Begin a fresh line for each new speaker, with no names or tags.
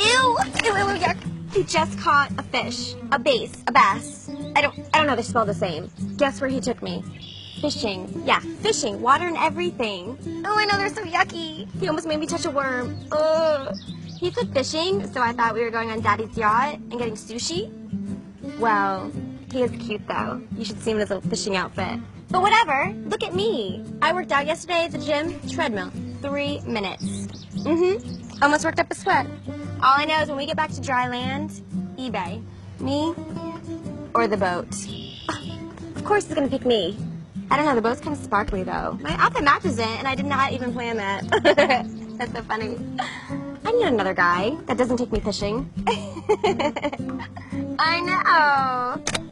Ew! Ew, ew, ew, yuck. He just caught a fish. A bass. A bass. I don't I don't know, they spell the same. Guess where he took me? Fishing. Yeah, fishing. Water and everything. Oh, I know, they're so yucky. He almost made me touch a worm. Ugh. He said fishing, so I thought we were going on Daddy's yacht and getting sushi. Well, he is cute though. You should see him in his little fishing outfit. But whatever, look at me. I worked out yesterday at the gym, treadmill, three minutes. Mm-hmm. Almost worked up a sweat. All I know is when we get back to dry land, eBay. Me or the boat. Of course it's gonna pick me. I don't know, the boat's kind of sparkly though. My outfit matches it, and I did not even plan that. That's so funny. I need another guy that doesn't take me fishing. I know.